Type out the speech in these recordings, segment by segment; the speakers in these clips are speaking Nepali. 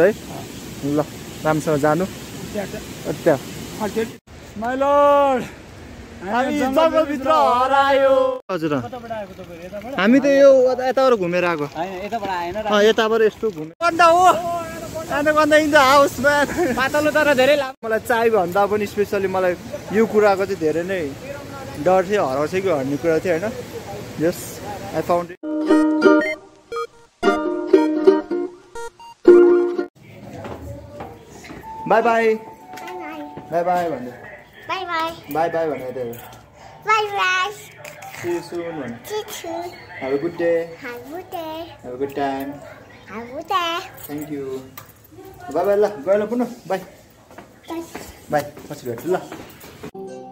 है। ल राम्रोसँग जानु। त्यहाँ माइ लर्ड हामी जङ्गलभित्र हरायो। हजुर। हामी त यो यताबाट घुमेर आएको। यताबाट यस्तो घुमे कन्दा हो। कन्दा कन्दा इन द हाउस म्यान पातलो तर धेरै लामो। मलाई चाय भन्दा पनि स्पेसली मलाई यो कुराको चाहिँ धेरै नै डर थियो हराउँछ कि हर्ने कुरा थियो होइन? Yes I found bye bye bye bye भन्दै. Bye bye Have a good day. Have a good day. Bye bye ल पुनः बाई. बाई पछि भेट्छु ल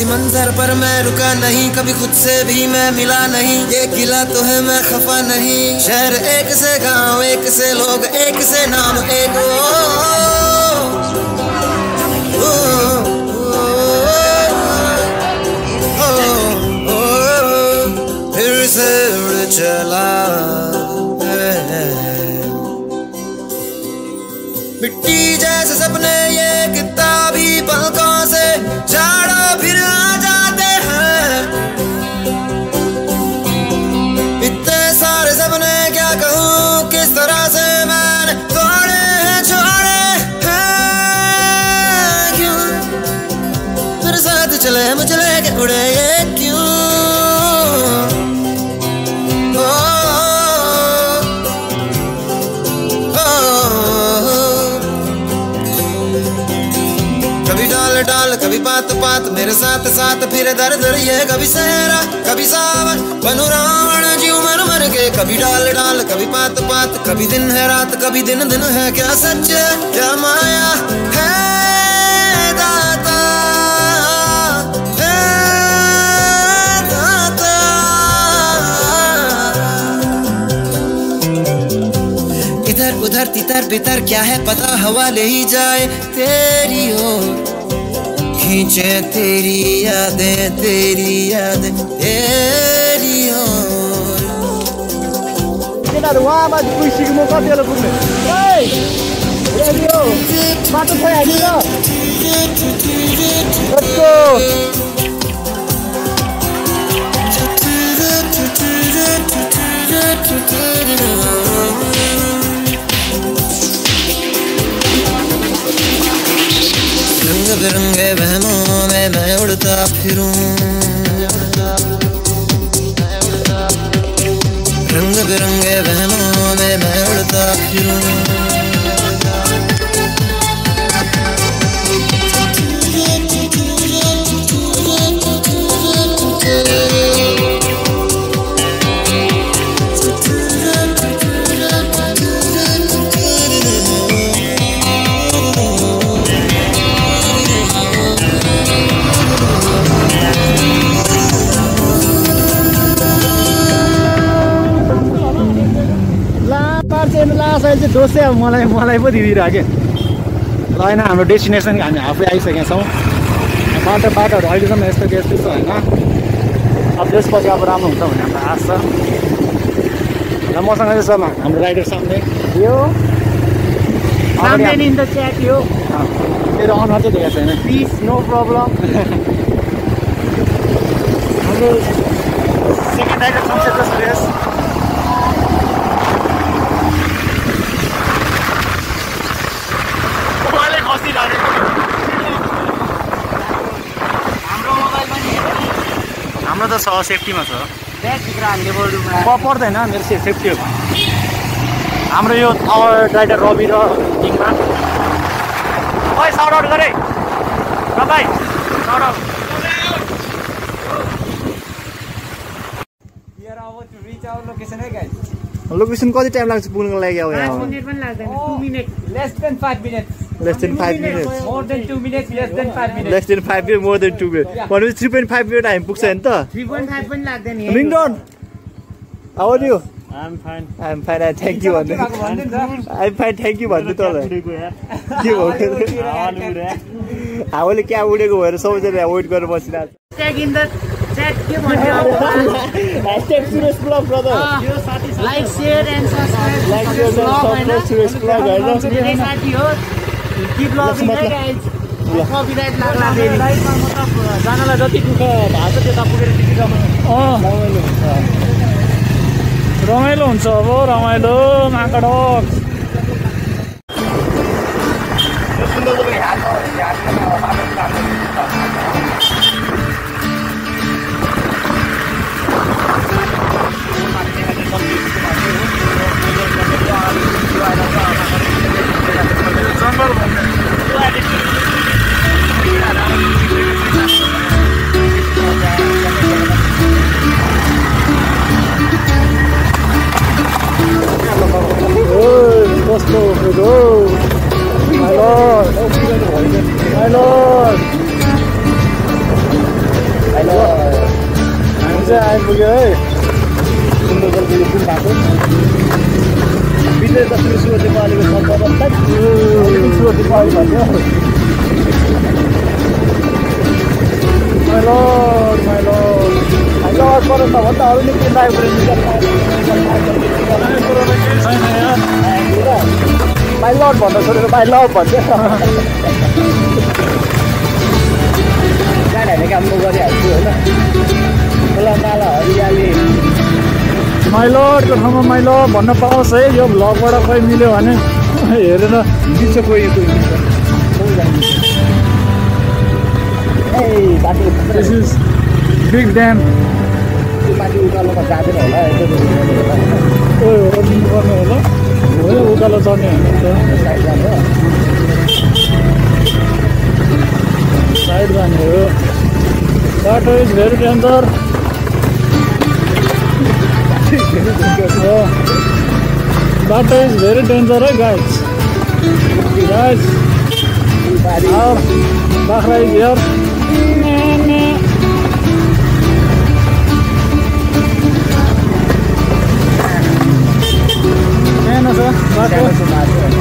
किसी मंजर पर मैं रुका नहीं कभी खुद से भी मैं मिला नहीं ये किला तो है मैं खफा नहीं शहर एक से गाँव एक से लोग एक से नाम एक ओ, फिर से उड़ चला मिट्टी जैसे सपने ये किताबी पलकों से झाड़ा फिर पात पात मेरे साथ साथ, फिर दर दर ये कभी सहरा, कभी सावन। बनू रावण जीव मर मर के, कभी डाल डाल, कभी पात पात, कभी दिन है रात, कभी दिन दिन है क्या सच क्या माया है दाता दाता। इधर, उधर, तितर, बितर, क्या है पता, हवा ले ही जाए तेरी ओर। खींचे तेरी यादें तेरी यादें तेरी ओर केटाहरू उहाँमा दुई सिक्नु कति बेला पुग्ने रेडी हो बाटो खोइ हामी Let's go. रंग बिरंगे बहनों में मैं उड़ता फिरूं। रंग बिरंगे बहनों में मैं उड़ता फिरूं। लास्ट अहिले चाहिँ अब मलाई मलाई पो दिइदिइरहेको क्या ल होइन हाम्रो डेस्टिनेसन हामी आफै आइसकेका छौँ बाटो बाटोहरू अहिलेसम्म यस्तो कि यस्तो छ होइन। अब त्यसपछि अब राम्रो हुन्छ भन्ने हाम्रो आश छ। र मसँग चाहिँ छ हाम्रो राइडर सामने। यो तेरो अनुहार चाहिँ देखाएको छैन। Peace, no problem. हाम्रो सेकेन्ड राइडर सनसेट त छ सेफ्टीमा छ पर्दैन मेरो से सेफ्टी हो हाम्रो यो रवि र टिममा खै आउट गरे तपाईँ आउट लोकेसन कति टाइम लाग्छ पुग्नुको लागि अब यहाँ मिनट पनि लाग्दैन two minute. Less than five minute less than five minute more than two minute less than five minute less than five minute more than two minute भनेपछि थ्री पोइन्ट फाइभ मिनट हामी पुग्छ नि त थ्री पोइन्ट फाइभ पनि लाग्दैन मिङडन how are you I'm fine thank you भन्नु आइएम फाइन थ्याङ्क यू भन्नु तँलाई के भयो हावाले क्या उडेको भएर सबैजना वेट गरेर बसिरहेको ट्याग इन द च्याट के भन्यो like share and subscribe Suresh vlog होइन धेरै साथी हो किप लभिङ कपिराइट लाग्ला जानलाई जति दुःख भएको छ त्यता पुगेर रमाइलो हुन्छ अब रमाइलो माकडक कस्तो हो. हामी चाहिँ आइपुग्यो है पुल भएको विजय दशमी सुरती पालीको सम्पर्क सुरती पाली भन्यो lord, पर त भन्दा अरू माई लड भन्न छोडेर माई लभ हाल्ने काम गरिहाल्छु होइन खोला नाला हरियाली माई लडको ठाउँमा माई लभ भन्न पाओस् है यो भ्लगबाट खै मिल्यो भने हेरेर दिन्छ कोही दिस इज बिग ड्याम उकालोमा जाँदैन होला ओ रनिङ गर्नु होला। हो उकालो चढ्ने होइन साइड जाने हो। बाटो इज भेरी डेन्जर बाटो इज भेरी डेन्जर है गाइज गाइज बाख्रा इज हियर बाटो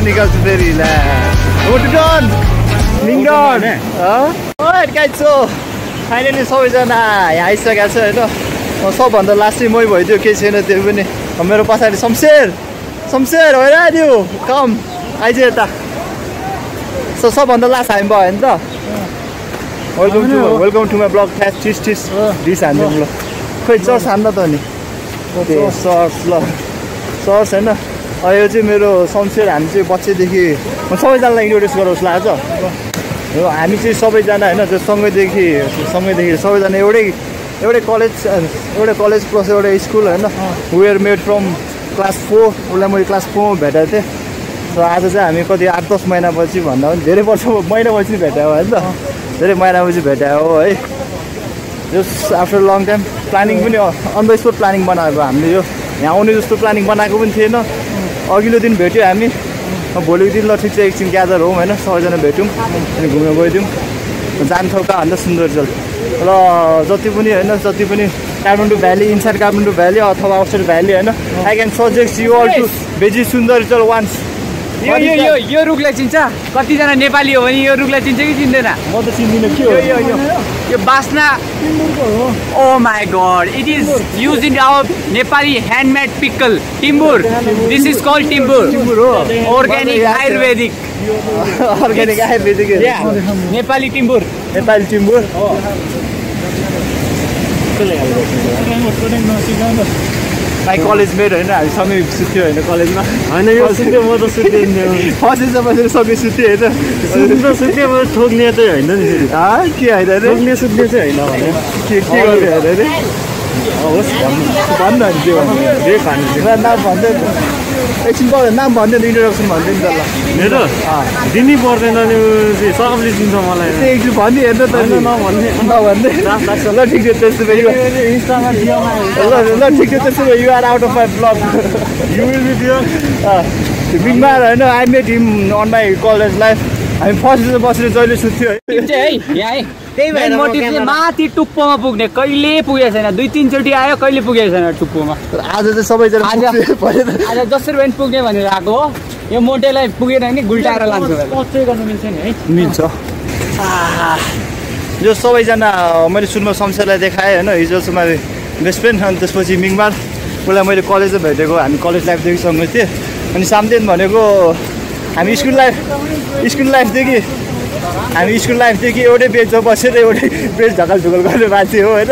निकाल्छु फेरि ला सो फाइनली सबैजना यहाँ आइसकेको छ होइन सबभन्दा लास्ट चाहिँ मै भइदियो केही छैन त्यो पनि मेरो पछाडि शमशेर शमशेर होइन आइदियो कम आइज यता सो सबभन्दा लास्ट हामी भयो होइन त welcome to welcome to my vlog ठ्यास ठिस ठिस डिस हान्दिउँ ल खोइ चर्च हान्न त नि त्यो सर्स ल सर्स होइन यो चाहिँ मेरो शमशेर हामी चाहिँ बच्चैदेखि म सबैजनालाई इन्ट्रोड्युस गराउँछु लाग्छ हो हामी चाहिँ सबैजना होइन त्यो सँगैदेखि सँगैदेखि सबैजना एउटै एउटै कलेज एउटै कलेज प्लस एउटै स्कुल होइन where made from class four उसलाई मैले क्लास फोरमा भेटाएको थिएँ र आज चाहिँ हामी कति आठ दस महिनापछि भन्दा पनि धेरै वर्ष महिनापछि भेटायो होइन त धेरै महिनापछि भेटायो हो है just after long time planning पनि अन द स्पोट प्लानिङ बनाएको हामीले यो यहाँ आउने जस्तो प्लानिङ बनाएको पनि थिएन अघिल्लो दिन भेट्यो हामी। भोलिको दिन ल ठिक छ एकछिन ग्यादर हौँ होइन सबैजना भेट्यौँ अनि घुम्न गइदिउँ। जान्छौँ कहाँ भन्दा सुन्दरजल। र जति पनि होइन जति पनि Kathmandu valley inside Kathmandu valley अथवा आउटसाइड भ्याली होइन I can suggest you all to visit Sundarijal once यो यो यो यो रुखलाई चिन्छ। कतिजना नेपाली हो भने यो रुखलाई चिन्छ कि चिन्दैन? म त चिन्दिनँ के हो? यो यो यो बास्ना। ओ my god it is use in our Nepali handmade pickle timbur this is call timbur organic ayurvedic organic ayurvedic Nepali timbur Nepali timbur भाइ कलेजमेट होइन हामी सँगै सुत्थ्यो होइन कलेजमा होइन यो सुत्यो म त सुत्दिनँ फसेछ बसेर सँगै सुत्थ्यो होइन सुत्नु त सुत्यो म ठोक्ने चाहिँ होइन नि के होइन ठोक्ने सुत्ने चाहिँ होइन भने के के गर्ने होइन अरे होस् भन्नु भने के भन्नु खानु नाम भन्दै एकछिन पाउँदैन नाम भन्दैन इन्ट्रोडक्सन भन्दै नि त ल मेरो दिनै पर्दैन नि सबले चिन्छ मलाई एकछिन भनि हेर्नु त। नभन्ने नभन्दै ल ठिक छ त्यसो भए यु- इन्स्टामा ल ल ठिक छ त्यसो भए you're out of my vlog you will be होइन I met him on my college life हामी फर्स्ट बसेर जहिले सुत्थ्यो है। टिप चाहिँ है यहाँ है। त्यही भएर मोटिभ चाहिँ माथि टुप्पोमा पुग्ने कहिले पुगेको छैन। दुई तिनचोटि आयो कहिले पुगेको छैन टुप्पोमा। आज चाहिँ सबैजना आज- जसरी पनि पुग्ने भनेर आएको हो। यो मोटेलाई पुगेन भने गुल्टाएर लान्छु गर्नु मिल्छ नि है। मिल्छ। यो सबैजना मैले सुनमा शमशेरलाई देखाएँ होइन हिजो चाहिँ मैले बेस्ट फ्रेन्ड अनि त्यसपछि मिङमार। उसलाई मैले कलेजमा भेटेको हामी कलेज लाइफदेखि सँगै थिएँ। अनि सामदेन भनेको हामी स्कुल लाइफ स्कुल लाइफदेखि हामी स्कुल लाइफदेखि एउटै बेन्चमा बसेर एउटै बेन्च झकाल झुकल गर्ने मान्छे हो होइन?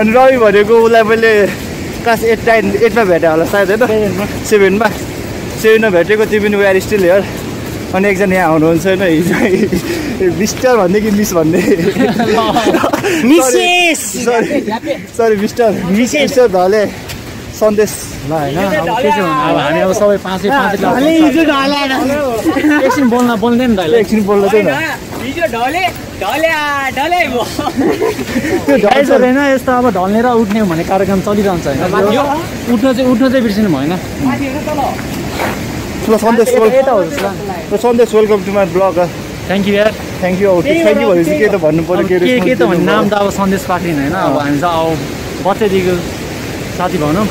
अनि रवि भनेको उसलाई मैले क्लास एट नाइन एटमा भेटेँ होला सायद होइन? सेभेनमा। सेभेनमा भेटेको त्यो पनि वेआर स्टिल हेयर अनि एकजना यहाँ आउनुहुन्छ होइन? हिजो मिस्टर भन्दै कि miss sorry sorry mister. Mister Dhale. Sandesh. ल होइन अब के चाहिँ भन्नु अब हामी अब सबै पाँचै पाँचै एकछिन बोल्न बोल्दैन त अहिले। एकछिन बोल्नु चाहिँ न हिजो ढले ढले आ, ढले भयो। त्यो चाहिँ होइन यस्तो अब ढल्नेर उठ्ने भन्ने कार्यक्रम चलिरहन्छ होइन। उठ्न चाहिँ उठ्न चाहिँ बिर्सिनु भएन। ल। Sandesh Sandesh welcome to my vlog. Thank you यार। थ्याङ्क यू थ्याङ्क यू भनेपछि के त भन्नु पऱ्यो के के त भने नाम त अब सन्देश पाठिन होइन। अब हामी चाहिँ अब बच्चैदेखिको साथी भनौँ।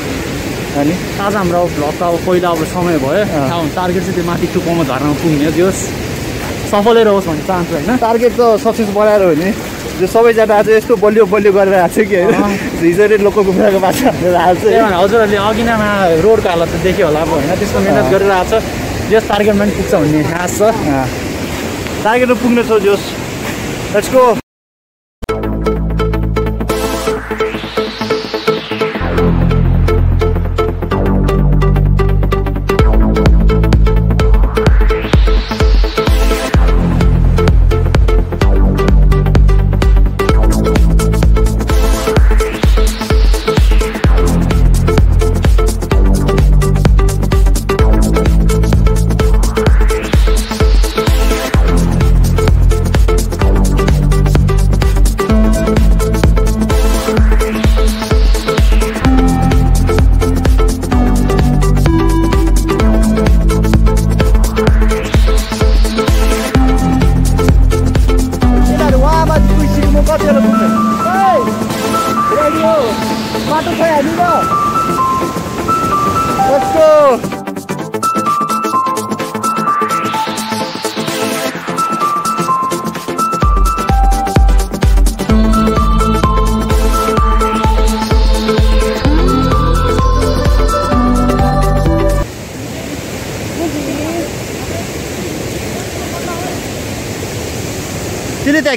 अनि? आज हाम्रो अब भ्लग त अब पहिला अब समय भयो। टार्गेट चाहिँ त्यो माथि टुप्पोमा झर्नमा पुग्ने त्यो सफलै रहोस् भन्ने चाहन्छु होइन। टार्गेट त सक्सेस बनाएर हो नि। त्यो सबैजना आज यस्तो बलियो बलियो गरेर आएको छ कि होइन? हिजो नै लोकल कुखुराको माछा हालेर आएको छ। हजुरहरूले अघि नै मा रोडको हालत त देख्यो होला अब होइन। त्यस्तो मिहिनेत गरेर आएको छ। यस टार्गेटमा पनि पुग्छ भन्ने आश छ। टार्गेटमा पुग्ने छ जोस। लेट्स गो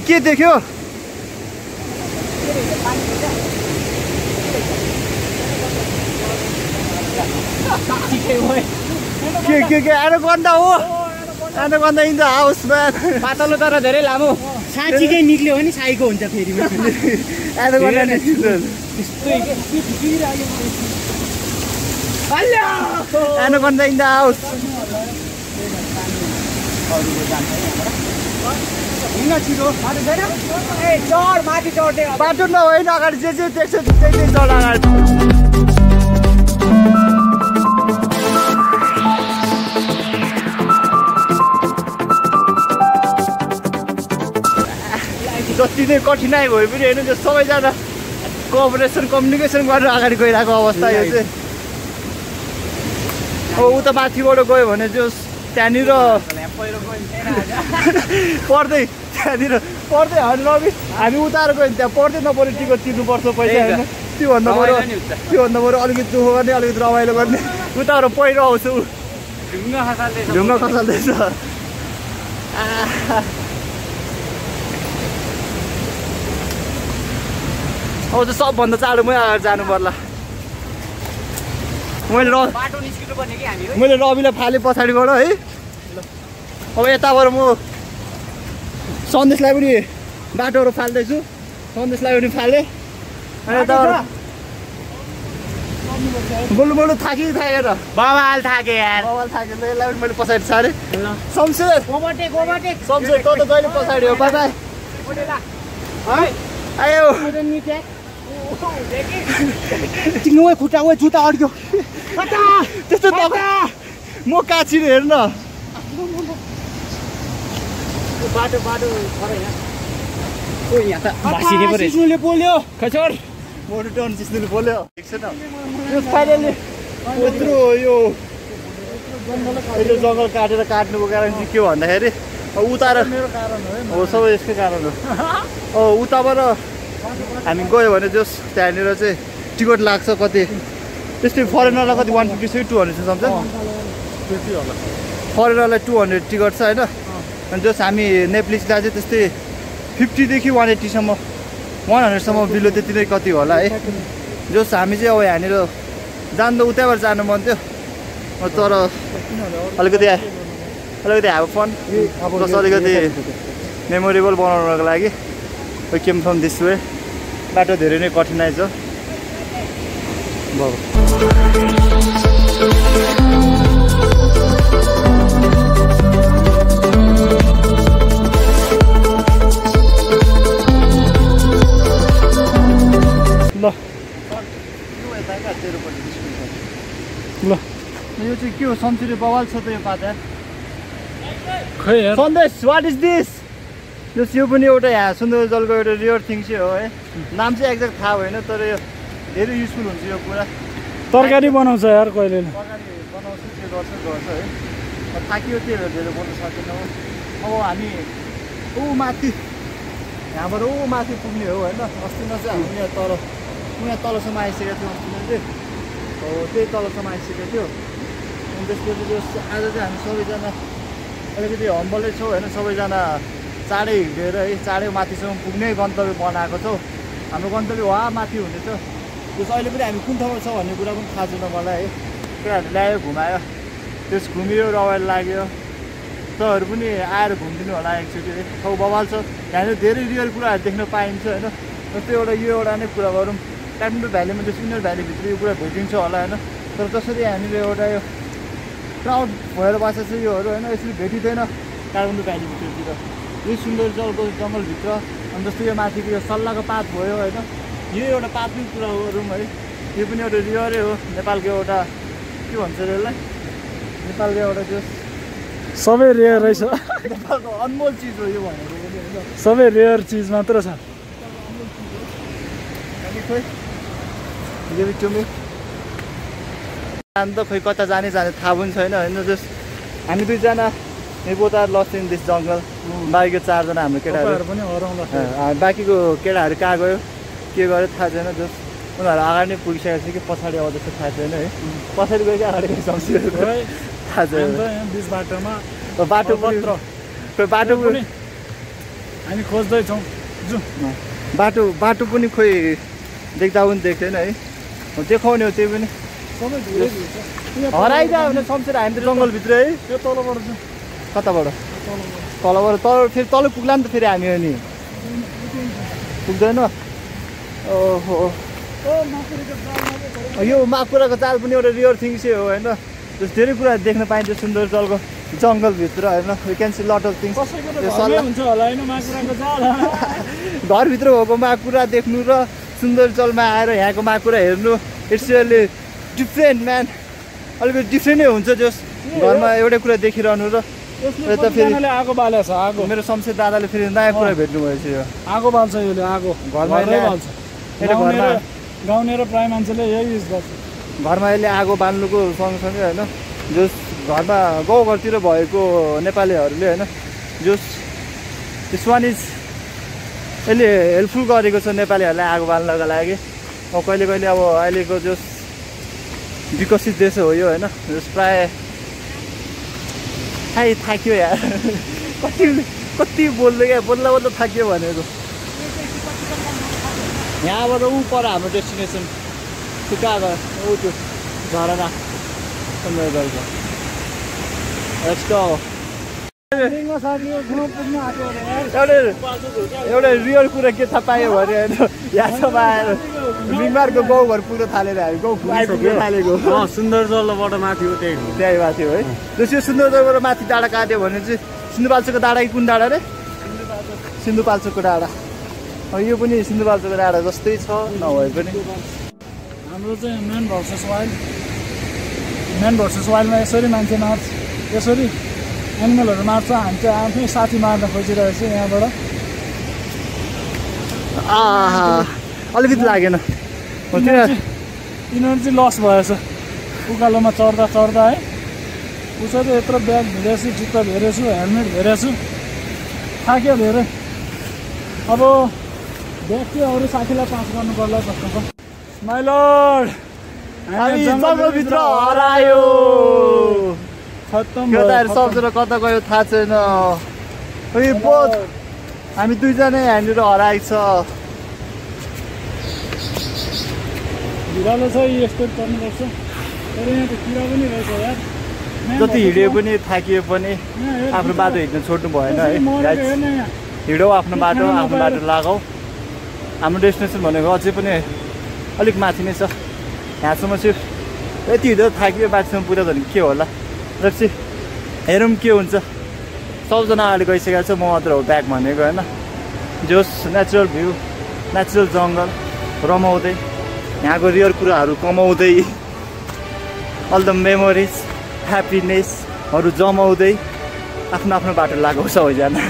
के देख्यो? के के के? एनाकोन्डा हो। Anaconda in the house man पातलो तर धेरै लामो। साँच्चीकै निक्ल्यो भने साईको हुन्छ फेरि। Anaconda anaconda in the house चढ माथि चढ्ने बाटो नभएन अगाडि जे जे देख्छ त्यही त्यही चढ अगाडि। जति नै कठिनाइ भए पनि होइन त्यो सबैजना कोअपरेसन कम्युनिकेसन गरेर अगाडि गइरहेको अवस्था यो चाहिँ। अब उता माथिबाट गयो भने त्यो त्यहाँनिर पढ्दै त्यहाँनिर पढ्दै होइन रवि हामी उताएर गयो भने त्यहाँ पढ्दै नपऱ्यो टिकट तिर्नुपर्छ पैसा त। होइन त्योभन्दा बरु। त्योभन्दा बरु अलिकति दुःख गर्ने अलिकति रमाइलो गर्ने। उताबाट पहिरो आउँछु ढुङ्गा खसाल्दैछ। अब चाहिँ सबभन्दा चाँडो मै अगाडि जानु पर्ला। मैले र मैले रविलाई फालेँ पछाडिबाट है? अब यताबाट म सन्देशलाई पनि बाटोहरू फाल्दैछु। सन्देशलाई पनि फालेँ। अनि बोल्नु बोल्नु थाकि थाकेर बवाल थाके यार। मोबाइल थाक्यो ल यसलाई पनि मैले पछाडि सारेँ। शमशेर। शमशेर तँ त जहिले पछाडि हो बाबा। आयो। ओए खुट्टा ओए जुत्ता अड्क्यो। त्यस्तो त म काछिर हेर्न। सिस्नुले मोटो टर्न फाइनली यत्रो यो जङ्गल काटेर काट्नुको कारण चाहिँ के भन्दाखेरि अब उता र हो सबै यसकै कारण हो उताबाट हामी गयो भने जस त्यहाँनिर चाहिँ टिकट लाग्छ कति त्यस्तै फरेनरलाई कति वान फिफ्टी टू हन्ड्रेड छ सम्झ फरेनरलाई टू हन्ड्रेड टिकट छ होइन जस हामी नेप्लिसलाई चाहिँ त्यस्तै फिफ्टीदेखि वान एट्टीसम्म वान हन्ड्रेडसम्म बिलो त्यति नै कति होला है? जस हामी चाहिँ अब यहाँनिर जानु त उतैबाट जानु मन थियो। तर अलिकति अलिकति हाब फन प्लस अलिकति मेमोरेबल बनाउनको लागि केम फ्रम दिस वे बाटो धेरै नै कठिनाइ छ। भयो ल। ल। यो चाहिँ के हो? सन्चुरी बवाल छ त यो पाता। खै सन्देश वाट इज दिस जस यो पनि एउटा यहाँ सुन्दर जलको एउटा रियर थिङ चाहिँ हो है। नाम चाहिँ एक्ज्याक्ट थाहा भएन तर यो धेरै युजफुल हुन्छ यो कुरा। तरकारी बनाउँछ यार कहिले। तरकारी बनाउँछु त्यो गर्छ गर्छ है। थाकियो त्यही भएर धेरै बोल्न सकेनौँ अब हामी ऊ माथि यहाँबाट ऊ माथि पुग्ने हो होइन। अस्ति न चाहिँ हामी यहाँ तल ऊ यहाँ तलसम्म आइसकेको थियौँ अस्ति चाहिँ हो त्यही तलसम्म आइसकेको थियो अनि त्यसपछि त्यो आज चाहिँ हामी सबैजना अलिकति हम्बलै छौँ होइन सबैजना चाँडै हिँडेर है चाँडै माथिसम्म पुग्ने गन्तव्य बनाएको छौँ हाम्रो गन्तव्य वा माथि हुनेछ त्यस अहिले पनि हामी कुन ठाउँमा छौँ भन्ने कुरा पनि थाहा छैन मलाई है केटाहरूले ल्यायो घुमायो त्यस घुमियो रमाइलो लाग्यो तपाईँहरू पनि आएर घुमिदिनु होला एकचोटि ठाउँ बवाल छ यहाँनिर धेरै रियल कुराहरू देख्न पाइन्छ होइन जस्तै एउटा यो एउटा नै कुरा गरौँ काठमाडौँ भ्यालीमा त्यो सुन्दर भ्यालीभित्र यो कुरा भेटिन्छ होला होइन तर जसरी हामीले एउटा यो क्राउड भएर बसेको छ योहरू होइन यसरी भेटिँदैन काठमाडौँ भ्यालीभित्रतिर यो सुन्दर जलको जङ्गलभित्र अनि जस्तै यो माथिको यो सल्लाहको पात भयो होइन यो एउटा पातकै कुरा गरौँ है। यो पनि एउटा रियरै हो। नेपालको एउटा के भन्छ अरे यसलाई नेपालको एउटा त्यो सबै रेयर रहेछ नेपालको अनमोल चिज हो यो भनेको सबै रेयर चिज मात्र छ। अनि खोइ यो बिचुमी जानु त खोइ कता जाने जाने थाहा पनि छैन होइन? जस हामी दुईजना बोता लस्ट इन दिस जङ्गल बाँकीको चारजना हाम्रो केटाहरू। पनि बाँकीको केटाहरू कहाँ गयो? के गर्यो थाहा छैन जस उनीहरू अगाडि नै पुगिसकेको छ कि पछाडि आउँदैछ थाहा छैन है? पछाडि गयो कि अगाडि थाहा छैन। बाटोमा बाटो। खोइ बाटो पनि पनि हामी खोज्दैछौँ। जाउँ बाटो बाटो पनि खोइ देख्दा पनि देख्दैन है? देखाउने हो त्यही पनि। हराइदियो भने सम्झेर हामी त जङ्गलभित्र है। त्यो तलबाट कताबाट? तलबाट। तल फेरि तल पुग्ला नि त फेरि हामी अनि। पुग्दैन? ओहो। यो माकुराको जाल पनि एउटा रियर थिङ चाहिँ हो होइन? जस धेरै कुराहरू देख्न पाइन्छ सुन्दर जलको जङ्गलभित्र होइन? सी लट अफ थिङ्स घरभित्र भएको माकुरा देख्नु र सुन्दर जलमा आएर यहाँको माकुरा हेर्नु इट्स रियली डिफ्रेन्ट म्यान अलिकति डिफ्रेन्टै हुन्छ जस। घरमा एउटै कुरा देखिरहनु र यता फेरि- आगो बालेको छ आगो। मेरो शमशेर दादाले फेरि नयाँ कुरा भेट्नु भएछ यो। आगो बाल्छ यसले आगो। घरमा यसले- बाल्छ। गाउने घरमा- र गाउने र प्राय मान्छेले यही युज गर्छ। घरमा यसले आगो बाल्नुको सँगसँगै होइन जस घरमा गाउँघरतिर भएको नेपालीहरूले होइन जस वान इज यसले हेल्पफुल गरेको छ नेपालीहरूलाई आगो बाल्नको लागि। अब कहिले कहिले अब अहिलेको जस विकसित देश हो यो होइन? जस प्राय थाइ थाक्यो यार। कति कति बोल्दै क्या बोल्दा बोल्दा थाक्यो भनेको। यहाँबाट ऊ पर हाम्रो डेस्टिनेसन गयो ऊ त्यो झरना सुन्दरगढको go. एउटा एउटा रियल कुरा के थाहा पायो भने होइन यहाँसम्म आएर बिमारको गाउँघर पुग्न थालेर हामी गाउँ आइपुग्न थालेको। सुन्दर जल्लोबाट माथि हो त्यही हो। त्यही थियो है। त्यसो सुन्दरजोबाट माथि डाँडा काट्यो भने चाहिँ सिन्धुपाल्चोकको डाँडा कि कुन डाँडा रे? सिन्धुपाल्चोकको डाँडा। अब यो पनि सिन्धुपाल्चोकको डाँडा जस्तै छ नभए पनि। हाम्रो चाहिँ man versus wild man versus वाइल्डमा यसरी मान्छे मार्छ यसरी एनिमलहरू मार्छ हामी चाहिँ आफ्नै साथी मार्न खोजिरहेको छ यहाँबाट। आहा अलिकति लागेन। यिनीहरू चाहिँ लस भएछ। उकालोमा चढ्दा चढ्दा है। उसो चाहिँ यत्रो ब्याग भिरेछु जुत्ता भिरेछु हेलमेट भिरेछु। थाक्यो धेरै। अब ब्याग चाहिँ अरू साथीलाई पास गर्नु पर्ला जस्तो छ माइलोड हामी जङ्गलभित्र हरायो। केटाहरू सबजना कता गयो थाहा छैन। बोथ हामी दुईजना यहाँनिर हराएको छ। भिरालो छ यी यस्तो पर्नुपर्छ तर यहाँ त किरा पनि रहेछ यार। यहाँ जति हिँड्यो। पनि थाकियो पनि आफ्नो बाटो हिँड्नु छोड्नु भएन है। हिँडौ आफ्नो बाटो आफ्नो बाटो लगाऊ। हाम्रो डेस्टिनेसन भनेको अझै पनि अलिक माथि नै छ। यहाँसम्म चाहिँ यति हिँड्दा थाकियो बाटोसम्म पुऱ्याउँछ भने के होला? र चाहिँ हेरौँ के हुन्छ? सबजना अगाडि गइसकेको छ म मात्र हो ब्याक भनेको होइन। जोस् नेचुरल भ्यू नेचुरल जङ्गल रमाउँदै। यहाँको रियल कुराहरू कमाउँदै। अल द मेमोरिज ह्याप्पिनेसहरू जमाउँदै आफ्नो आफ्नो बाटो लगाएको सबैजना।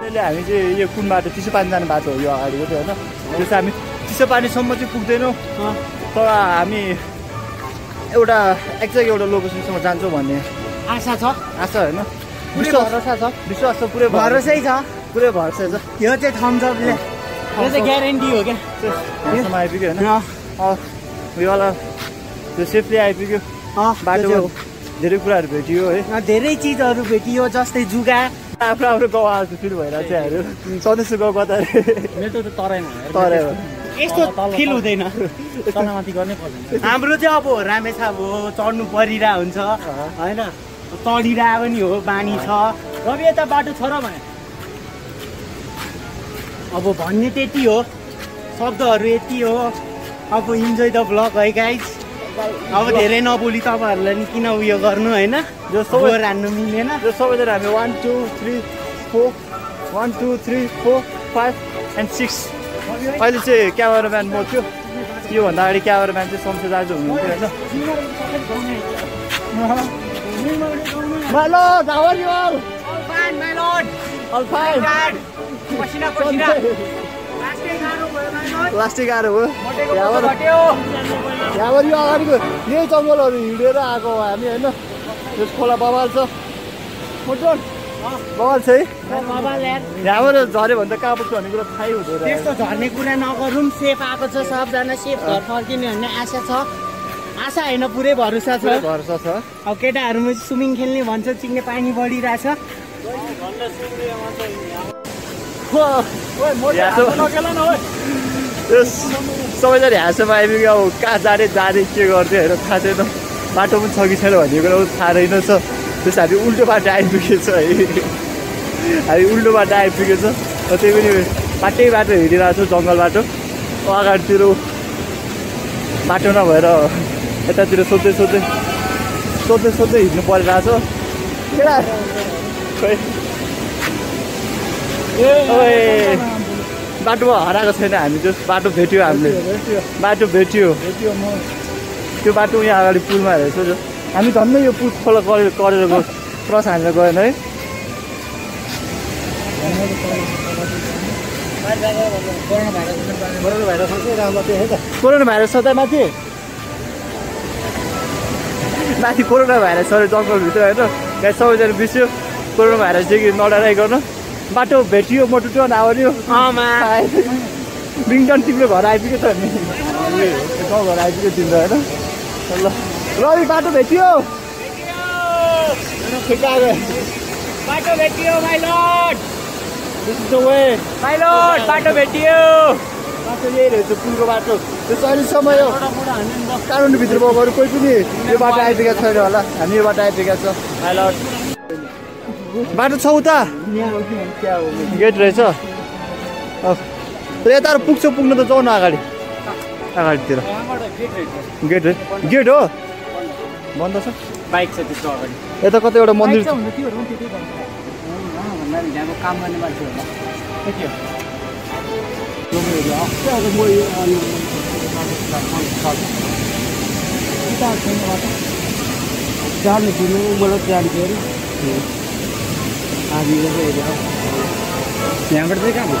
त्यसले हामी चाहिँ यो कुन बाटो चिसो पानी जाने बाटो हो यो अगाडिको चाहिँ होइन। त्यो चाहिँ हामी चिसो पानीसम्म चाहिँ पुग्दैनौँ। तर हामी एउटा एक्ज्याक्ट एउटा लोकेसनसम्म जान्छौँ भन्ने आशा छ। आशा होइन? भरोसा छ। विश्वास छ पुरै भरोसै छ। पुरै भरोसा छ। यो चाहिँ थम्सअपले यो चाहिँ ग्यारेन्टी हो क्या। आइपुग्यो होइन? उयोवाला त्यो सेफ्ली आइपुग्यो। हो। धेरै कुराहरू भेटियो है। धेरै चिजहरू भेटियो जस्तै जुगा। आफ्नो आफ्नो गाउँ आएको फिल भइरहेको छ सदस्य गाउँ कता मेरो त तराईमा हो। यस्तो फिल हुँदैन। तलमाथि गर्नै पर्दैन। हाम्रो चाहिँ अब रामेछाप हो चढ्नु परिरहेको हुन्छ होइन? चढिरहेको पनि हो बानी छ। रवि यता बाटो छ र भने? अब भन्ने त्यति हो। शब्दहरू यति हो। अब इन्जोय द ब्लग है गाइज अब धेरै नबोली तपाईँहरूलाई नि किन उयो गर्नु होइन? जो सबै हान्नु मिलेन यो सबैजना हामी one two three four one two three four five and six अहिले चाहिँ क्यामेराम्यान म थियो योभन्दा अगाडि क्यामेराम्यान चाहिँ शमशेर दाजु हुनुहुन्थ्यो होइन। प्लास्टिक गाह्रो हो यहाँबाट यो अगाडिको यही जङ्गलहरू हिँडेर आएको हो हामी होइन त्यस खोला बबाल छ मोटोन बबाल छ है यहाँबाट झऱ्यो भने त कहाँ पुग्छ भन्ने कुरा थाहै हुँदैन त्यस्तो झर्ने कुरा नगरौँ सेफ आएको छ सबजना सेफ घर फर्किने भन्ने आशा छ। आशा होइन पुरै भरोसा छ। भरोसा छ। अब केटाहरू स्विमिङ खेल्ने भन्छ चिङ्ने पानी बढिरहेछ। सबैजना हाँसोमा आइपुग्यो अब कहाँ जाने जाने के गर्ने होइन थाहा छैन। बाटो पनि छ कि छैन भन्ने कुरा थाहा रहेन छ त्यस हामी उल्टो बाटो आइपुगेछ है। हामी उल्टो बाटो आइपुगेछ र त्यही पनि बाटै बाटो हिँडिरहेको छौँ जङ्गल बाटो। अगाडितिर बाटो नभएर यतातिर सोध्दै सोध्दै सोध्दै सोध्दै हिँड्नु परिरहेको छ। केटा खोइ। ओए। बाटोमा हराएको छैन हामी जो बाटो भेट्यो हामीले। बाटो भेट्यो। त्यो बाटो यहाँ अगाडि पुलमा रहेछ जो हामी झन्डै यो पुल खोला गरेर गरेर गयो। क्रस हानेर गएन है। कोरोना भाइरस छ त माथि। माथि कोरोना भाइरस सर जङ्गलभित्र होइन? गाई सबैजना बिर्स्यो कोरोना भाइरसदेखि नडराइ गर्न। बाटो भेटियो म टुटो नआउयो रिङटन तिम्रो घर आइपुग्यो त। नि गाउँ घर आइपुग्यो तिम्रो होइन? ल। रवि बाटो भेटियो। बाटो भेटियो बाटो बाटो यही रहेछ पुलको बाटो। त्यो हो। काठमाडौँभित्र भएको कोही पनि यो बाटो आइपुगेको छैन होला। हामी यो बाटो आइपुगेका छौँ। बाटो छ उता। गेट रहेछ। यता पुग्छ पुग्नु त जाउँ न अगाडि। अगाडितिर। गेट गेट हो? बन्द छ बाइक छ त्यस्तो अगाडि यता कतै एउटा मन्दिर काम गर्ने मान्छे होला यहाँबाट चाहिँ कहाँ भयो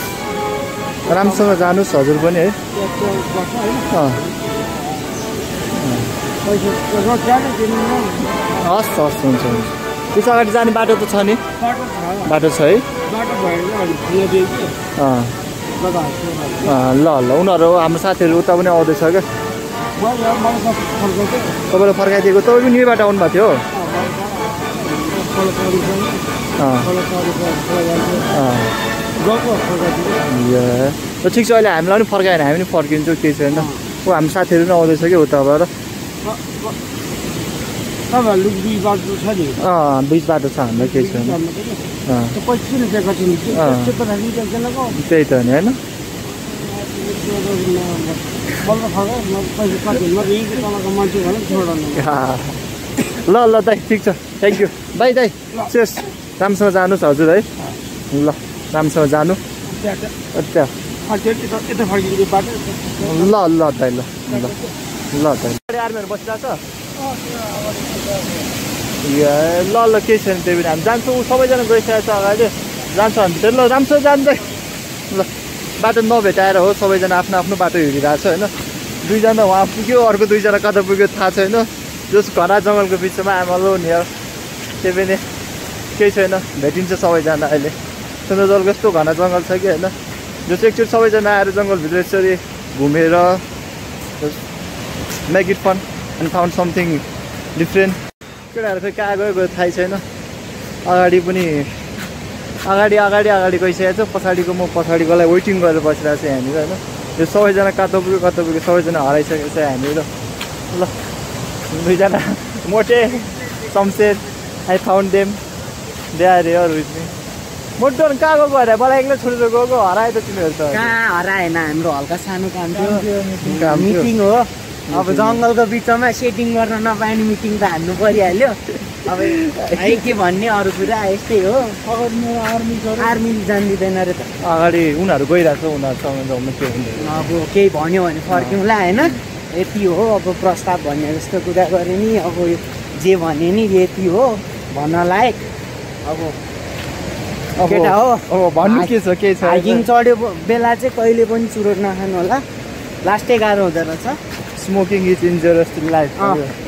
राम्रोसँग जानुहोस् हजुर पनि है। हस् हस् हुन्छ हुन्छ। त्यस अगाडि जाने बाटो त छ नि। बाटो छ है। ल ल उनीहरू हाम्रो साथीहरू उता पनि आउँदैछ क्या। तपाईँलाई फर्काइदिएको तपाईँ पनि यही बाटो आउनुभएको थियो ए, ल ठिक छ अहिले हामीलाई पनि फर्कायो भने हामी पनि फर्किन्छौँ केही छैन। ऊ हाम्रो साथीहरू पनि आउँदैछ कि उताबाट। बिच बाटो छ हाम्रो केही छैन। त्यही त नि होइन। ल ल दाइ ठिक छ। थ्याङ्क यू बाई दाइ चेस राम्रोसँग जानुहोस् हजुर है। ल। राम्रोसँग जानु। ल ल दाइ ल ल। ल दाइ। आर्मीहरू बसिरहेको छ ल ल केही छैन त्यही पनि हामी जान्छौँ सबैजना गइसकेको छ अगाडि। जान्छ हामी त ल राम्रोसँग जान्छ ल बाटो नभेटाएर हो सबैजना आफ्नो आफ्नो बाटो हिँडिरहेको छ होइन। दुईजना उहाँ पुग्यो अर्को दुईजना कता पुग्यो थाहा छैन। जस घना जङ्गलको बिचमा आमालो नि त्यही पनि केही छैन। भेटिन्छ सबैजना अहिले। सुन्दरजल कस्तो घना जङ्गल छ कि होइन? जस एकचोटि सबैजना आएर जङ्गलभित्र यसरी घुमेर make it fun and found something different केटाहरू फेरि कहाँ गयो गयो थाहै छैन। अगाडि पनि अगाडि अगाडि अगाडि गइसकेको छु। पछाडिको म पछाडिकोलाई वेटिङ गरेर बसिरहेको छु यहाँनिर होइन? यो सबैजना कता पुग्यो कता पुग्यो सबैजना हराइसकेको छ यहाँनिर। ल दुईजना मोटे Shamsher I found them they are here with me मोटो कहाँ गएको अरे? मलाई एक्लै छोडेर गएको। हरायो त तिमीहरू त। कहाँ हराएन? हाम्रो हल्का सानो काम थियो। मिटिङ। हो। अब जङ्गलको बिचमा सेटिङ गर्न नपाउने मिटिङ त हान्नु परिहाल्यो। अब है के भन्ने अरू कुरा यस्तै हो। आर्मी जान दिँदैन रे त। अगाडि उनीहरू गइरहेको छ उनीहरूसँग जाउनु के हुँदैन अब केही भन्यो भने फर्क्यौँला होइन? यति हो। अब प्रस्ताव भन्ने जस्तो कुरा गरे नि अब जे भने नि यति हो। भन्न लायक। अब केटा हो। भन्नु के छ के छ? हाइकिङ चढ्यो बेला चाहिँ कहिले पनि चुरोट नखानु होला। लास्टै गाह्रो हुँदो रहेछ। Smoking is injurious to life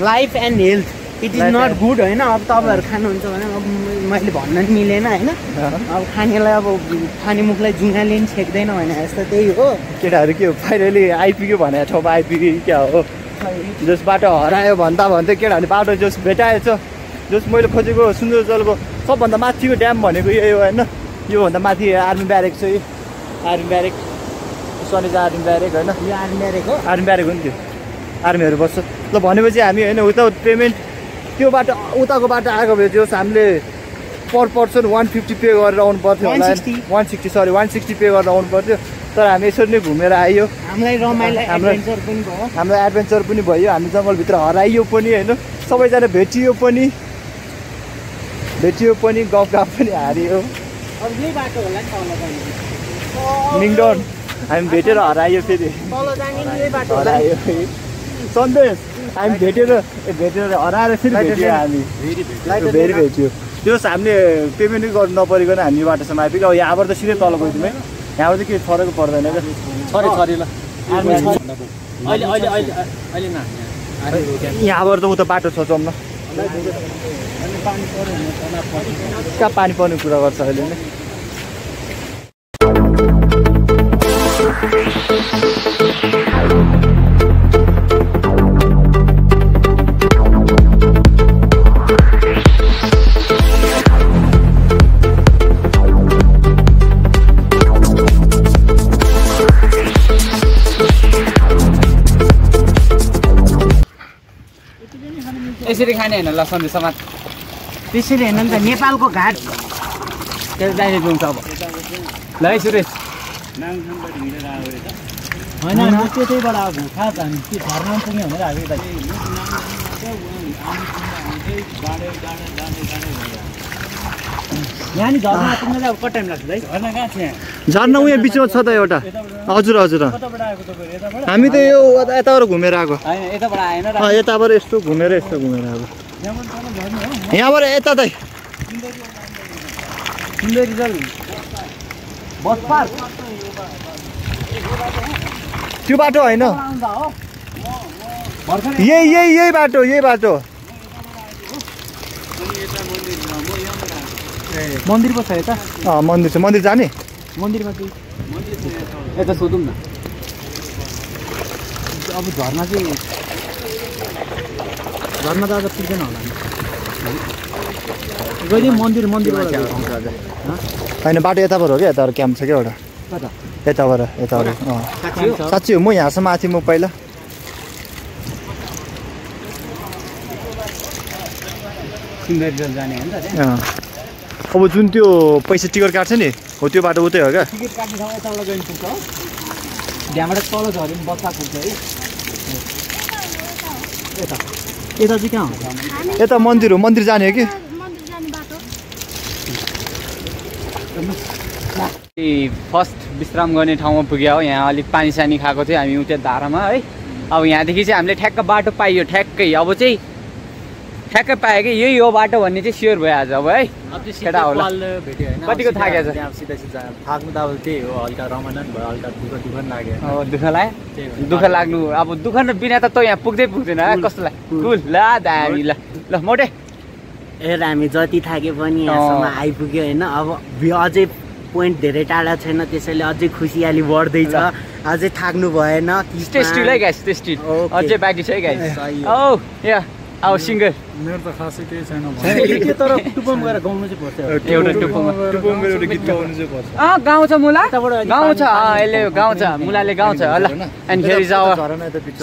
life and health it is not good होइन? अब तपाईँहरू खानुहुन्छ भने अब मैले भन्न नि मिलेन होइन? अब खानेलाई अब खाने मुखलाई जुङ्गाले नि छेक्दैन भने जस्तो त्यही हो। केटाहरू के हो? फाइनली आइपुग्यो भने ठाउँमा आइपुग्यो क्या हो? जस बाटो हरायो भन्दा भन्दै केटाहरूले बाटो जस भेटाएछ जस मैले खोजेको सुन्दर जलको सबभन्दा माथिको ड्याम भनेको यही हो होइन? योभन्दा माथि आर्मी ब्यारेक छ यो। Army barrack. सनिज आर्मी ब्यारेक होइन? यो आर्मी हो। आर्मी ब्यारेक हो नि त्यो आर्मीहरू बस्छ। ल भनेपछि हामी होइन विदाउट पेमेन्ट त्यो बाटो उताको बाटो आएको भए जस हामीले per person one fifty pay गरेर आउनु पर्थ्यो होला 160. One sixty. Sorry one sixty pay गरेर आउनु पर्थ्यो तर हामी यसरी नै घुमेर आयो हामीलाई रमाइलो हाम्रो- एडभेन्चर पनि भयो। हाम्रो एडभेन्चर पनि भयो। हामी जङ्गलभित्र हराइयो पनि होइन। सबैजना भेटियो पनि। भेटियो पनि गफ पनि हारियो नि मिङडन हामी भेटेर हरायो फेरि तल जाने नि यही बाटो होला नि। हरायो सन्देश हामी भेटेर ए, भेटेर हराएर फेरि भेट्यो हामी भेरि भेट्यो त्यो हामीले पेमेन्टै गर्नु नपरिकन हामी यो बाटोसम्म आइपुग्यो अब यहाँबाट त सिधै तल गइदिउँ है यहाँबाट चाहिँ केही फरक पर्दैन क्या छरे छरे ल आर्मी छ। अहिले अहिले अहिले अहिले न यहाँबाट त उता बाटो छ जम्न कहाँ पानी पर्ने कुरा गर्छ अहिले नै? यसरी खाने होइन ल सन्देश समाज त्यसरी हेर्नु नि त नेपालको घाट। त्यो डाइरेक्ट हुन्छ अब। ल है सुरेश। होइन त्यो त्यहीबाट अब थाहा छ हामी त्यो झर्ना पुग्यो भनेर हामी झर्ना उयो बिचमा छ त एउटा। हजुर हजुर। हामी त यो यता- यताबाट घुमेर आएको। यताबाट यस्तो घुमेर यस्तो घुमेर आएको। यहाँबाट यता त त्यो बाटो होइन। यही यही यही बाटो यही बाटो। मन्दिर पो छ यता? अँ मन्दिर छ। मन्दिर जाने? मन्दिरमा चाहिँ। यता सोधौँ न। अब झर्ना चाहिँ झर्ना त आज पुग्दैन होला गइदिउँ मन्दिर मन्दिरबाट होइन बाटो यताबाट हो क्या? यताबाट क्याम्प छ क्या एउटा? यताबाट यताबाट। अँ। साँच्ची हो? म यहाँसम्म आएको थिएँ म पहिला। सुन्दरी जल जाने हो नि त त्यहाँ। अँ। अब जुन त्यो पैसा टिकट काट्छ नि हो त्यो बाटो उतै हो क्या? टिकट काट्ने ठाउँ यताबाट गइनु पुग्छ हो। त्यहाँबाट तल झऱ्यो भने बच्चा पुग्छ है। यता यता चाहिँ कहाँ हुन्छ? यता मन्दिर हो मन्दिर जाने हो कि? मन्दिर जाने बाटो। फर्स्ट विश्राम गर्ने ठाउँमा पुग्यो। हो यहाँ अलिक पानी सानी खाएको थियो हामी उता धारामा है। अब यहाँदेखि चाहिँ हामीले ठ्याक्क बाटो पाइयो ठ्याक्कै। अब चाहिँ ठ्याक्कै पायो कि यही हो बाटो भन्ने चाहिँ स्योर भयो आज अब है। केटा होला। भेट्यो होइन। कतिको? त्यहाँ सिधा सिधा थाक्नु त अब त्यही हो हल्का रमाइलो भयो हल्का दुःख दुःख पनि लाग्यो। अब दुःख लाग्यो? दुःख लाग्नु अब दुःख न बिना त त यहाँ पुग्दै पुग्दैन कस्तो लाग्यो? कुल ल दामी ल। ल मोटे। ए हामी जति थाके पनि यहाँसम्म। आइपुग्यो होइन। अब भ्यू अझै पोइन्ट धेरै टाढा छैन त्यसैले अझै खुसियाली बढ्दैछ। अझै थाक्नु भएन स्टिल है गाइस। अझै बाँकी छ है गाइस सही औ या। आऊ सिङ्गर मेरो त खासै केही छैन तर टुप्पोमा गएर गाउनु चाहिँ पर्छ। एउटा टुप्पोमा। एउटा गीत गाउनु चाहिँ पर्छ। अँ गाउँछ मुला? गाउँछ यसले गाउँछ मुलाले गाउँछ ल and here is our.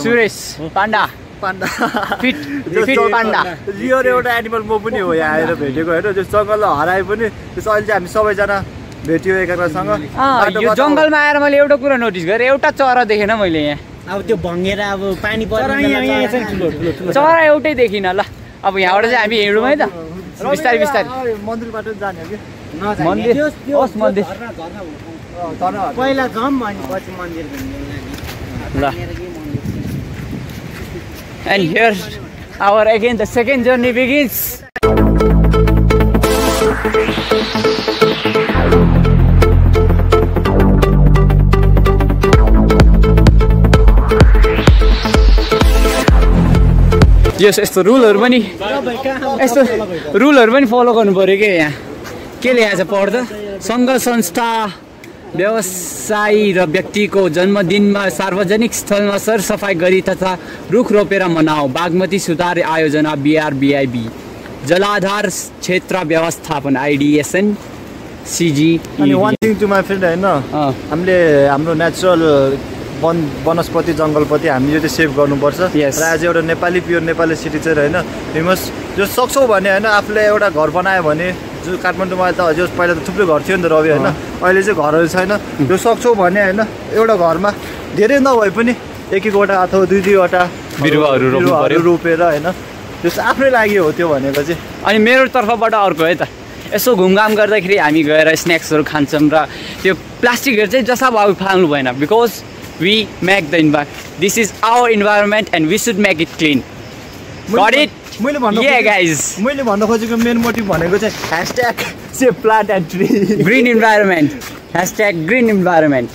Suresh panda. Panda. Fit fit panda. Rare एउटा एनिमल म पनि हो यहाँ आएर भेटेको होइन? त्यो जङ्गललाई हराए पनि त्यस अहिले चाहिँ हामी सबैजना भेट्यो एकअर्कासँग। यो जङ्गलमा आएर मैले एउटा कुरा नोटिस गरेँ। एउटा चरा देखेन मैले यहाँ। अब त्यो भङ्गेर अब पानी चरा एउटै देखिनँ ल। अब यहाँबाट चाहिँ हामी हिँडौँ है त। बिस्तारै बिस्तारै। अँ, मन्दिरबाट पनि जाने हो कि? मन्दिर होस् मन्दिर। अँ, झरना। पहिला जाउँ अनि पछि मन्दिर घुम्ने ल। And here our again the second journey begins यस यस्तो रुलहरू पनि यस्तो रुलहरू पनि फलो गर्नु पऱ्यो क्या यहाँ? के लेखाएको छ पढ्दा? सङ्घ संस्था व्यवसायी र व्यक्तिको जन्मदिनमा सार्वजनिक स्थलमा सरसफाइ गरी तथा रुख रोपेर मनाऊ बागमती सुधार आयोजना बिआरबिआइबी जलाधार क्षेत्र व्यवस्थापन आइडिएसएन सिजी one thing to my friend होइन? हामीले हाम्रो नेचुरल वन वनस्पति जङ्गलपति हामीले यो चाहिँ सेभ गर्नुपर्छ. र एज एउटा नेपाली प्योर नेपाली सिटी चाहिँ होइन फेमस जो सक्छौ भने होइन आफूले एउटा घर बनायो भने जो काठमाडौँमा त हजुर पहिला त थुप्रै घर थियो नि त रवि होइन? अहिले चाहिँ घरहरू छैन। यो सक्छौ भने होइन एउटा घरमा धेरै नभए पनि एक एकवटा अथवा दुई दुईवटा बिरुवाहरू बिरुवाहरू। रोपेर होइन त्यस आफ्नै लागि हो त्यो भनेको चाहिँ। अनि मेरो तर्फबाट अर्को है त यसो घुमघाम गर्दाखेरि हामी गएर स्न्याक्सहरू खान्छौँ र त्यो प्लास्टिकहरू चाहिँ जसा भाउ फाल्नु भएन because we make the इन्भाइ this is our environment and we should make it clean Got it? मैले भन्नु Yeah, guys. मैले भन्न खोजेको मेन मोटिभ भनेको चाहिँ hashtag save plant and tree green environment hashtag green environment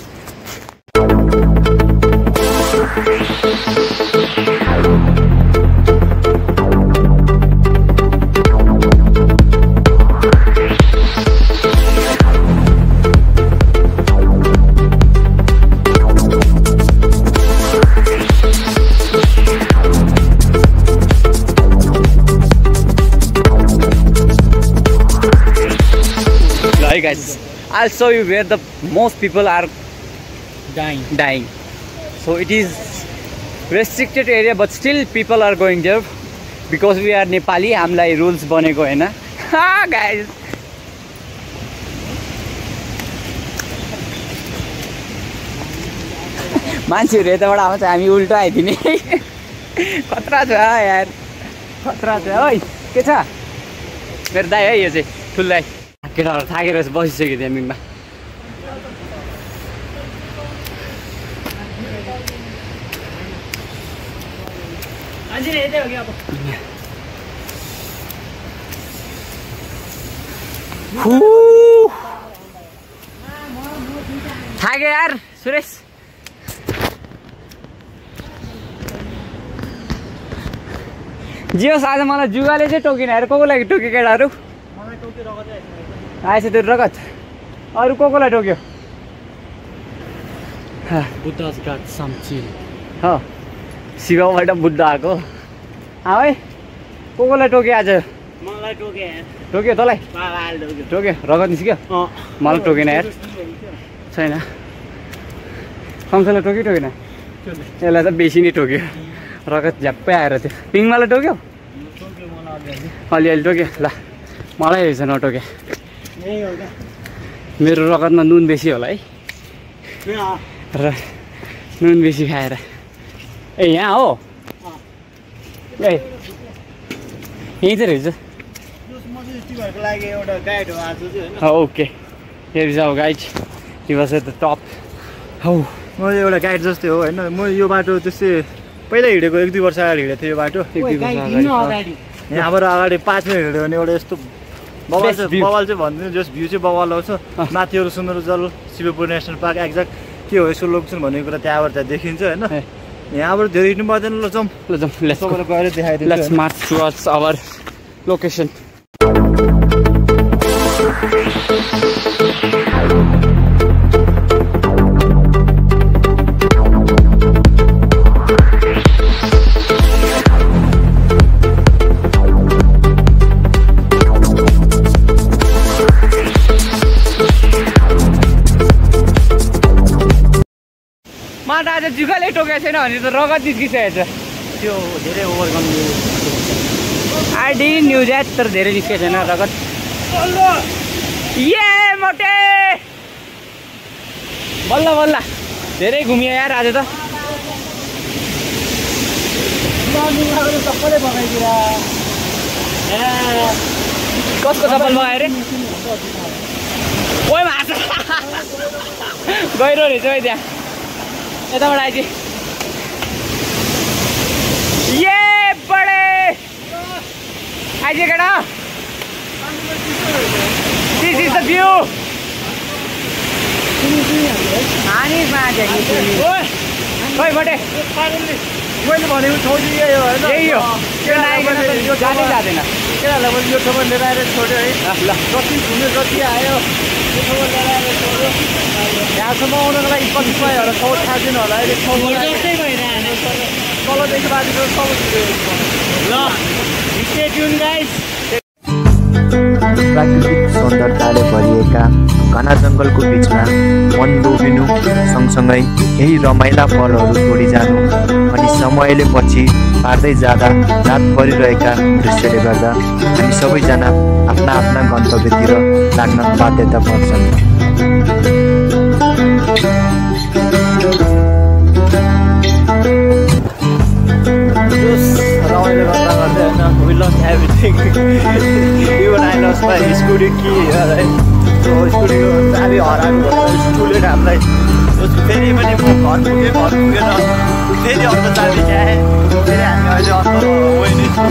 I'll show you where the most people are dying. dying. So it is restricted area but still people are going there because we are Nepali हामीलाई रुल्स बनेको होइन हा guys मान्छेहरू यताबाट आउँछ हामी उल्टो आइदिने खतरा छ यार खतरा छ ओइ के छ मेरो दाइ है यो चाहिँ ठुलो दाइ केटाहरू थाकेर बसिसक्यो त्यहाँ मिङमा. थाक्यो यार सुरेश। जियोस् आज मलाई जुगाले चाहिँ टोकिन अरे को को लागि टोक्यो केटाहरू? आएछ त्यो रगत। अरू को कोलाई टोक्यो शिवबाट बुद्ध आएको आऊ है। को। कोलाई टोक्यो आज। टोक्यो तँलाई? टोक्यो रगत निस्क्यो? मलाई टोकेन यार। छैन। सम्सलाई टोक्यो टोकेन यसलाई त बेसी नै टोक्यो रगत झ्याप्पै आएर थियो। पिङमालाई टोक्यो अलिअलि। टोक्यो ल मलाई रहेछ नटोक्यो मेरो रगतमा नुन बेसी होला है। र नुन बेसी खाएर। ए यहाँ हो? ए यहीँ चाहिँ रहेछ म चाहिँ तिमीहरूको लागि एउटा गाइड हो आज चाहिँ होइन okay. Here is our guide he was at the top हौ म एउटा गाइड जस्तै हो होइन? म यो बाटो त्यस्तै पहिला हिँडेको एक दुई वर्ष अगाडि हिँडेको थिएँ यो बाटो। एक दुई वर्ष अगाडि। यहाँबाट अगाडि पाँच मिनट हिँड्यो भने एउटा यस्तो बवाल चाहिँ. बवाल चाहिँ भनिदिनु जस भ्यू चाहिँ बवाल आउँछ। माथिहरू सुन्दर जल शिवपुर नेसनल पार्क एक्ज्याक्ट के हो यसो लोकेसन भन्ने कुरा त्यहाँबाट त्यहाँ देखिन्छ होइन। यहाँबाट धेरै हिँड्नु पर्दैन ल जाउँ ल गएर आज जुगाले टोकेको छैन भने त रगत निस्किसकेको छ। त्यो धेरै ओभर गर्नु न्युज एट तर धेरै निस्केको छैन रगत। ये मोटे! बल्ल बल्ल। धेरै घुमियो यार आज त। कसको चप्पल मगायो अरे? ओइ गहिरो रहेछ है त्यहाँ। यताबाट आइज ये बडे। आइज केटा दिस इज द भ्यू हानी खोइ बटे मैले भनेको यही हो यही हो। जाँदै जाँदैन केटाहरूलाई मैले यो ठाउँमा लिएर आएर छोड्यो है ल जति घुम्यो जति आयो यो ठाउँमा लिएर आएर छोड्यो यहाँसम्म आउनको लागि कति होला ठाउँ थाहा छैन होला अहिले तलदेखि माथिको सब ल प्राकृतिक सौन्दर्यताले भरिएका घना जङ्गलको बिचमा मन लोभिनु सँगसँगै केही रमाइला पलहरू तोडी जानु अनि समयले पछि पार्दै जाँदा रात परिरहेका दृश्यले गर्दा हामी सबैजना आफ्ना आफ्ना गन्तव्यतिर लाग्न बाध्यता पर्छन्। We loss everything even I loss my scooty कि है त्यो स्कुटीको चाबी हराएको स्टुडेन्ट हामीलाई फेरि पनि घर पुगेँ घर पुगेन फेरि अर्को चाबी ल्याएँ फेरि हामी अहिले अर्को वेनी छौँ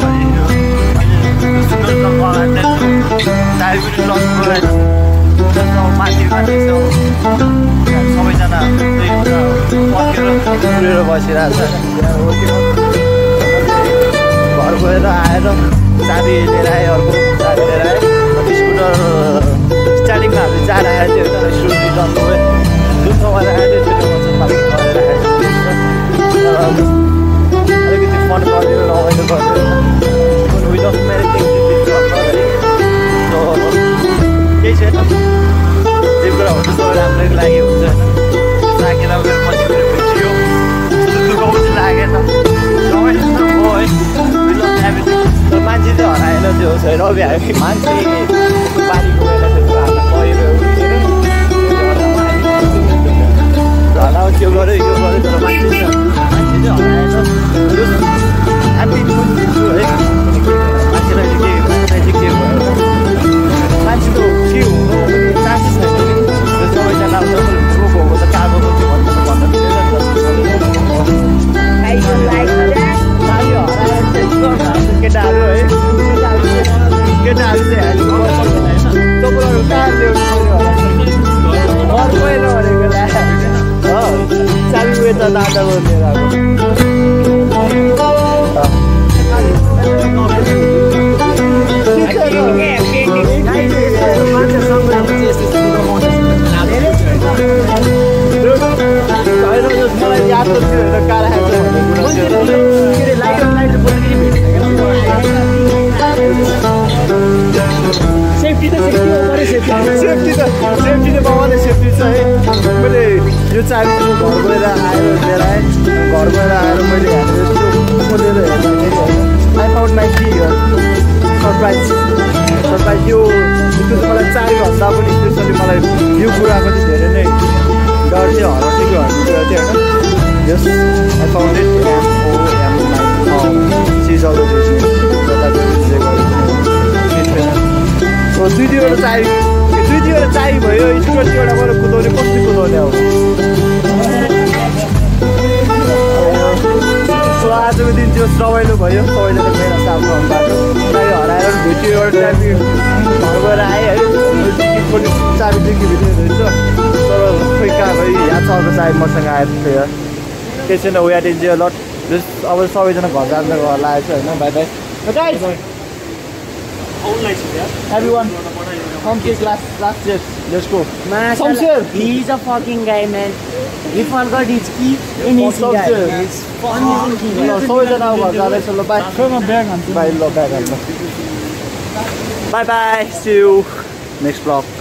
चाबी पनि लस छ सबैजना बसिरहेको छ गएर आएर चाबी लिएर आएँ अर्को चाबी लिएर आएँ स्कुटर स्टार्टिङमा हामीले आएको थियो तर स्कुटर रिटर्न गयो जुन ठाउँमा आएको छैन अब हामी मान्छे बारी गएर त्यो हामीलाई पहिरो झला त्यो गऱ्यो यो गऱ्यो तर मान्छे चाहिँ है मान्छेलाई चाहिँ के मान्छेलाई चाहिँ के भयो मान्छेको के हुनु चान्सेस छैन सबैजना भन्नु मिलेन नि त केटाहरू लाइट लाइट बोल्दाखेरि सेफ्टी त सेफ्टी त सेफ्टी त बाबाले सेफ्टी छ है चाहिँ म घर गएर आएर आएँ घर गएर आएर मैले हेरेर यस्तो I found my surprise surprise यो त्यो चाहिँ मलाई चाबीभन्दा पनि स्पेसली मलाई यो चाहिँ धेरै नै डर चाहिँ हराउँथ्यो कि हराउँथ्यो थियो होइन यस आई फाउन्ड इट दुई दुईवटा चाबी दुई दुईवटा चाबी भयो स्कुटर एउटाबाट कुदाउने कसले कुदाउने अब आजको दिन त्यो रमाइलो भयो। सबैजना मेरो आफ्नो बाटो हराएर भेट्यो एउटा चाबी घर गएर आएँ है। पनि चाबी डिकी भित्र रहेछ तर खै कहाँ भयो? यहाँ छ अर्को चाबी मसँग आएको थियो केही छैन वेट इज लट जस अब सबैजना घर जाँदा घर लागेको छ होइन। Bye bye everyone come take last last jet let's go Samsir. He's a fucking guy, man. He forgot his key. Guy. He's सबैजना ल बाई ब्याग हान्छ बाई ल ब्याग हान्छ bye bye see you next vlog